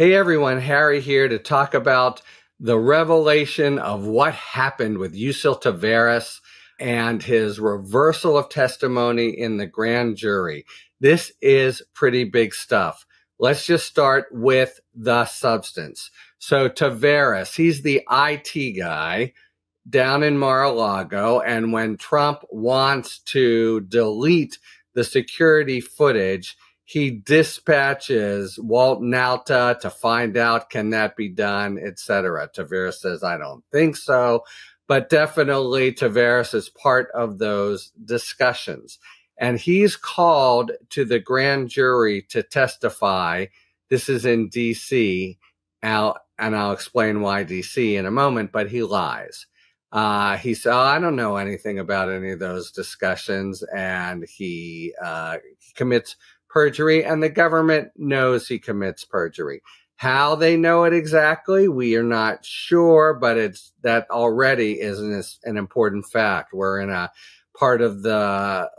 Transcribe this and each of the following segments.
Hey everyone, Harry here to talk about the revelation of what happened with Yuscil Taveras and his reversal of testimony in the grand jury. This is pretty big stuff. Let's just start with the substance. So Taveras, he's the IT guy down in Mar-a-Lago. And when Trump wants to delete the security footage, he dispatches Walt Nauta to find out can that be done, etc. Taveras says, I don't think so, but definitely Taveras is part of those discussions. And he's called to the grand jury to testify. This is in DC. I'll, and I'll explain why DC in a moment, but he lies. Uh, he said, oh, I don't know anything about any of those discussions. And he uh, commits perjury, and the government knows he commits perjury. How they know it exactly, we are not sure, but it's that already is an, an important fact. We're in a part of the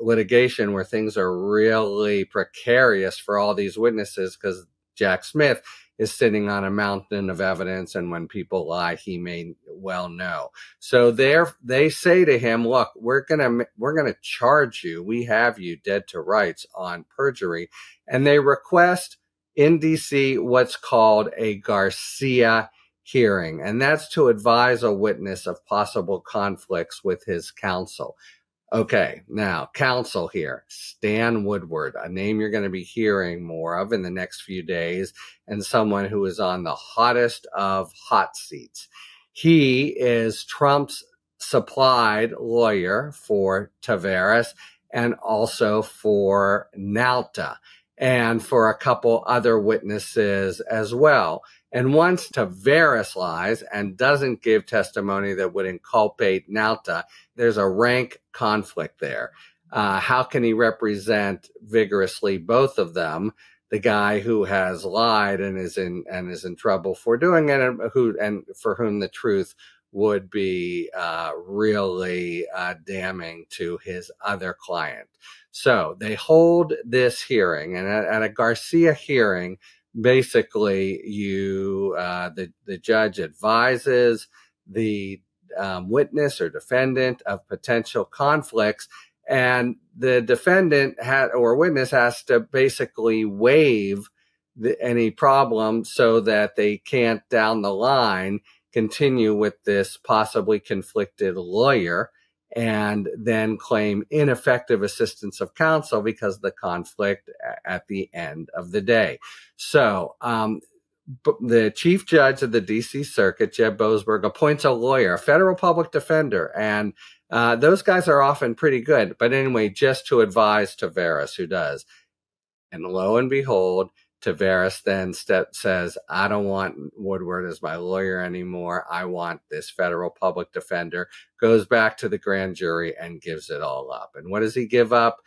litigation where things are really precarious for all these witnesses because Jack Smith is sitting on a mountain of evidence and when people lie he may well know. So there they say to him look we're going to we're going to charge you. We have you dead to rights on perjury. And they request in DC what's called a Garcia hearing and that's to advise a witness of possible conflicts with his counsel Okay, now counsel here, Stan Woodward, a name you're going to be hearing more of in the next few days, and someone who is on the hottest of hot seats. He is Trump's supplied lawyer for Taveras and also for Nauta and for a couple other witnesses as well. And once Taveras lies and doesn't give testimony that would inculpate Nauta, there's a rank conflict there. Uh, how can he represent vigorously both of them? The guy who has lied and is in and is in trouble for doing it, and who and for whom the truth would be uh, really uh, damning to his other client. So they hold this hearing, and at, at a Garcia hearing, basically you uh, the the judge advises the um, witness or defendant of potential conflicts and the defendant had or witness has to basically waive the, any problem so that they can't down the line continue with this possibly conflicted lawyer and then claim ineffective assistance of counsel because of the conflict at the end of the day. So, um, the chief judge of the DC circuit, Jeb Boasberg, appoints a lawyer, a federal public defender, and uh, those guys are often pretty good. But anyway, just to advise Taveras, who does. And lo and behold, Taveras then step, says, I don't want Woodward as my lawyer anymore. I want this federal public defender. Goes back to the grand jury and gives it all up. And what does he give up?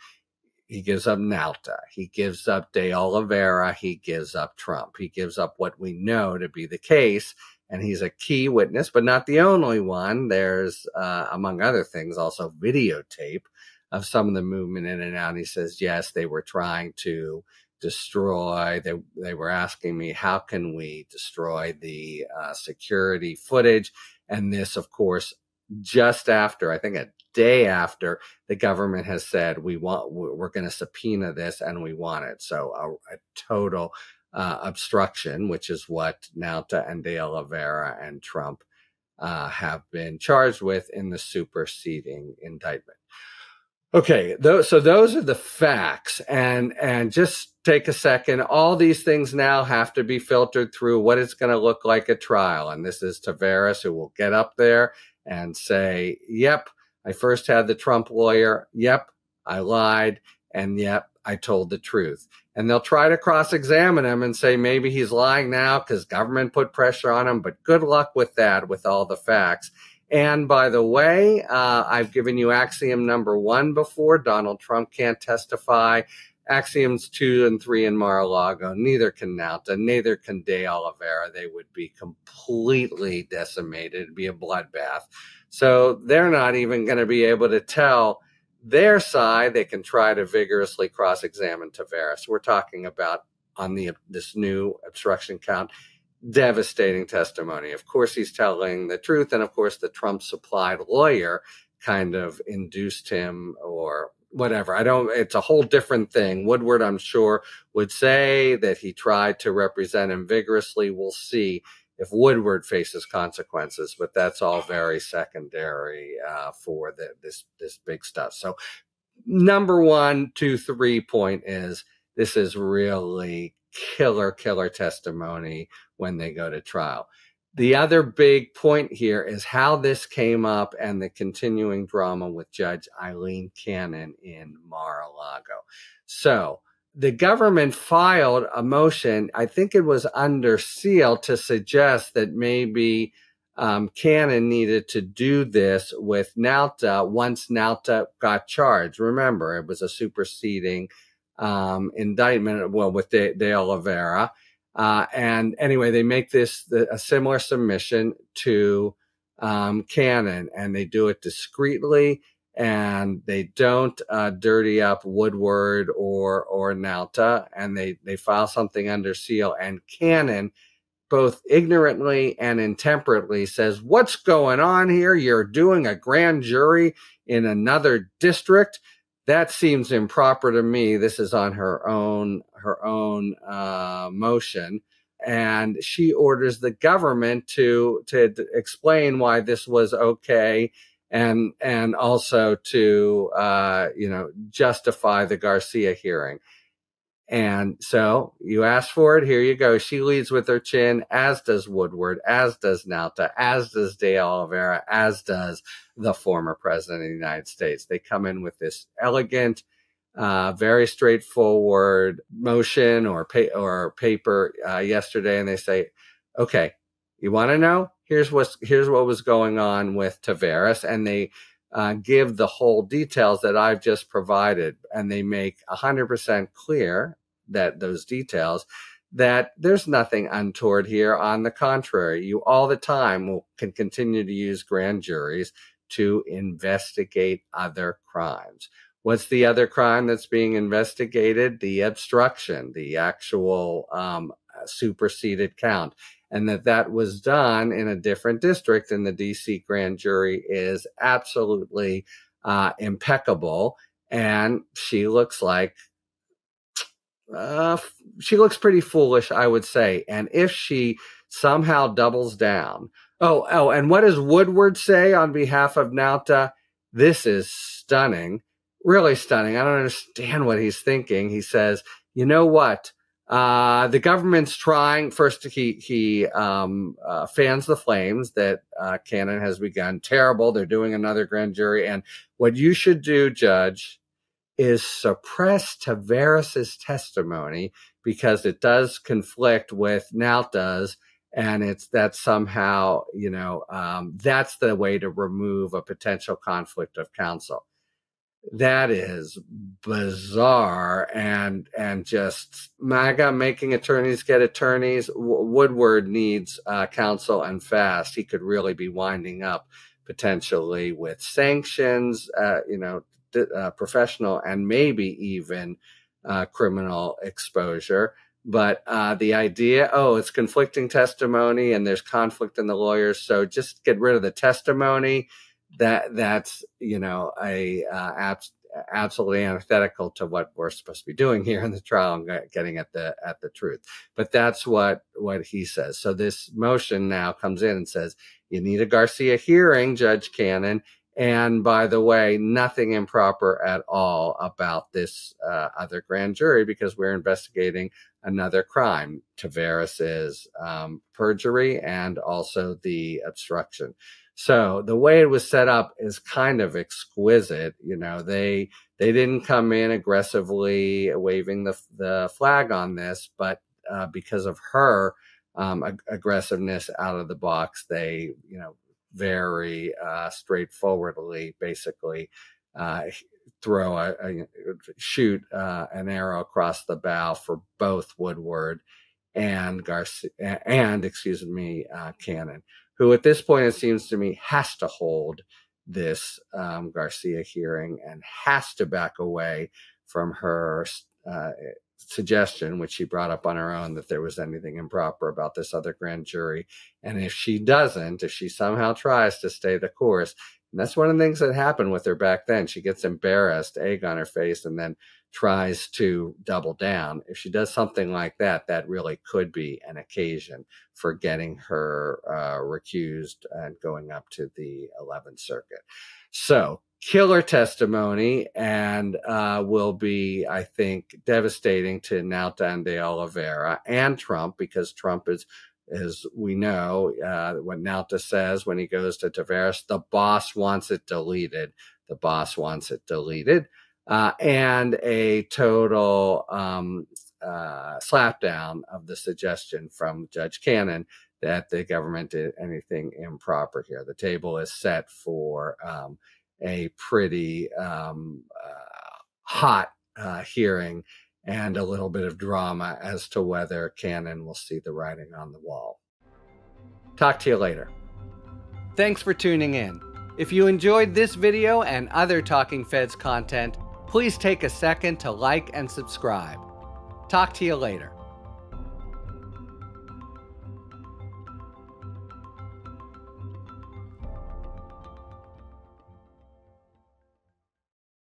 He gives up Nauta. He gives up De Oliveira. He gives up Trump. He gives up what we know to be the case. And he's a key witness, but not the only one. There's, uh, among other things, also videotape of some of the movement in and out. he says, yes, they were trying to destroy. They they were asking me how can we destroy the uh, security footage, and this, of course, just after I think a day after the government has said we want we're going to subpoena this and we want it. So a, a total uh, obstruction, which is what Nauta and De Oliveira and Trump uh, have been charged with in the superseding indictment. Okay, those, so those are the facts, and and just take a second. All these things now have to be filtered through what it's going to look like at trial, and this is Taveras who will get up there and say, "Yep, I first had the Trump lawyer. Yep, I lied, and yep, I told the truth." And they'll try to cross-examine him and say maybe he's lying now because government put pressure on him. But good luck with that, with all the facts. And by the way, uh, I've given you axiom number one before. Donald Trump can't testify. Axioms two and three in Mar-a-Lago. Neither can Nauta. Neither can De Oliveira. They would be completely decimated. It'd be a bloodbath. So they're not even going to be able to tell their side. They can try to vigorously cross-examine Taveras. We're talking about on the this new obstruction count. Devastating testimony. Of course, he's telling the truth, and of course, the Trump supplied lawyer kind of induced him or whatever. I don't, it's a whole different thing. Woodward, I'm sure, would say that he tried to represent him vigorously. We'll see if Woodward faces consequences, but that's all very secondary uh, for the, this this big stuff. So, number one, two, three point is this is really killer, killer testimony when they go to trial. The other big point here is how this came up and the continuing drama with Judge Eileen Cannon in Mar a Lago. So, the government filed a motion, I think it was under seal, to suggest that maybe um, Cannon needed to do this with Nauta once Nauta got charged. Remember, it was a superseding um, indictment, well, with De, De Oliveira. Uh, and anyway, they make this the, a similar submission to um, Cannon, and they do it discreetly and they don't uh, dirty up Woodward or or Nauta, and they they file something under seal. And Cannon, both ignorantly and intemperately, says, "What's going on here? You're doing a grand jury in another district." That seems improper to me. This is on her own her own uh, motion, and she orders the government to to explain why this was okay and and also to uh, you know justify the Garcia hearing. And so you asked for it. Here you go. She leads with her chin, as does Woodward, as does Nauta, as does De Oliveira, as does the former president of the United States. They come in with this elegant, uh, very straightforward motion or pa- or paper uh, yesterday, and they say, "Okay, you want to know? here's what here's what was going on with Taveras," and they uh, give the whole details that I've just provided, and they make hundred percent clear that those details that there's nothing untoward here. On the contrary, you all the time will can continue to use grand juries to investigate other crimes. What's the other crime that's being investigated? The obstruction, the actual um, superseded count and that that was done in a different district than the DC grand jury is absolutely uh, impeccable. And she looks like uh, she looks pretty foolish, I would say. And if she somehow doubles down, oh, oh, and what does Woodward say on behalf of Nauta? This is stunning, really stunning. I don't understand what he's thinking. He says, you know what? Uh, the government's trying first. He he um, uh, fans the flames that uh, Cannon has begun. Terrible. They're doing another grand jury, and what you should do, Judge, is suppress Taveras' testimony because it does conflict with Nauta's, and it's that somehow you know um, that's the way to remove a potential conflict of counsel that is bizarre and and just MAGA making attorneys get attorneys. Woodward needs uh, counsel and fast. He could really be winding up potentially with sanctions, uh, you know, uh, professional and maybe even uh, criminal exposure. But uh, the idea, oh, it's conflicting testimony and there's conflict in the lawyers, so just get rid of the testimony that that's you know a uh, abs- absolutely antithetical to what we're supposed to be doing here in the trial and getting at the at the truth. But that's what what he says. So this motion now comes in and says you need a Garcia hearing, Judge Cannon. And by the way, nothing improper at all about this uh, other grand jury because we're investigating another crime, Taveras' um, perjury and also the obstruction. So the way it was set up is kind of exquisite. You know, they they didn't come in aggressively waving the the flag on this, but uh, because of her um, ag- aggressiveness out of the box, they you know very uh, straightforwardly basically uh, throw a, a shoot uh, an arrow across the bow for both Woodward and Garcia and excuse me uh, Cannon who at this point, it seems to me, has to hold this um, Garcia hearing and has to back away from her uh, suggestion, which she brought up on her own, that there was anything improper about this other grand jury. And if she doesn't, if she somehow tries to stay the course, and that's one of the things that happened with her back then. She gets embarrassed, egg on her face, and then tries to double down. If she does something like that, that really could be an occasion for getting her uh, recused and going up to the 11th Circuit. So, killer testimony and uh, will be, I think, devastating to Nauta and de Oliveira and Trump because Trump is as we know, uh, what Nauta says when he goes to Taveras, the boss wants it deleted. The boss wants it deleted uh, and a total um, uh, slapdown of the suggestion from Judge Cannon that the government did anything improper here. The table is set for um, a pretty um, uh, hot uh, hearing and a little bit of drama as to whether Cannon will see the writing on the wall. Talk to you later. Thanks for tuning in. If you enjoyed this video and other Talking Feds content, please take a second to like and subscribe. Talk to you later.